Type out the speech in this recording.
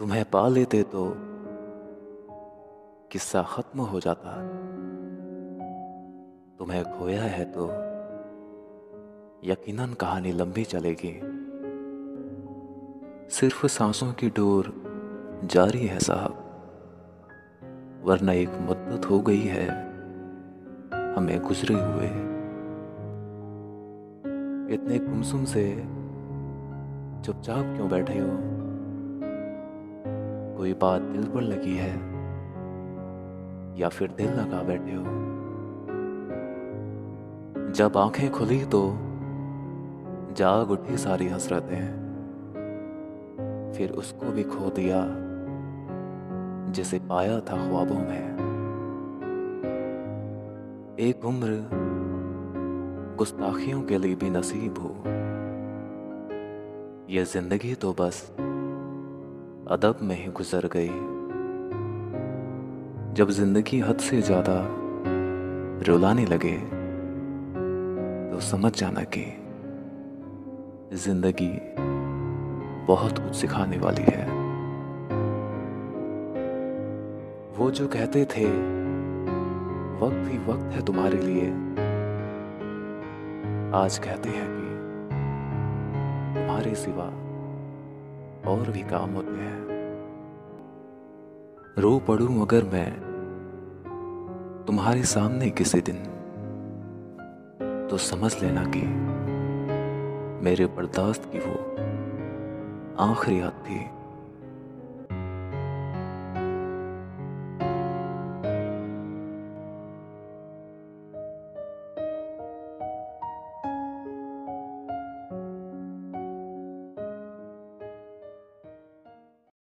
तुम्हें पा लेते तो किस्सा खत्म हो जाता। तुम्हें खोया है तो यकीनन कहानी लंबी चलेगी। सिर्फ़ सांसों की डोर जारी है साहब, वरना एक मुद्दत हो गई है हमें गुजरे हुए। इतने गुमसुम से चुपचाप क्यों बैठे हो? कोई बात दिल पर लगी है या फिर दिल लगा बैठे हो? जब आँखें खुली तो जाग उठी सारी हसरतें। फिर उसको भी खो दिया, जिसे पाया था ख्वाबों में। एक उम्र गुस्ताखियों के लिए भी नसीब हो। यह ज़िंदगी तो बस अदब में ही गुजर गई। जब ज़िंदगी हद से ज़्यादा रुलाने लगे तो समझ जाना कि ज़िंदगी बहुत कुछ सिखाने वाली है। वो जो कहते थे, वक्त ही वक्त है तुम्हारे लिए, आज कहते हैं कि, तुम्हारे सिवा और भी काम होते हैं। रो पड़ू अगर मैं तुम्हारे सामने किसी दिन तो समझ लेना कि मेरे बर्दाश्त की वो आखिरी याद थी।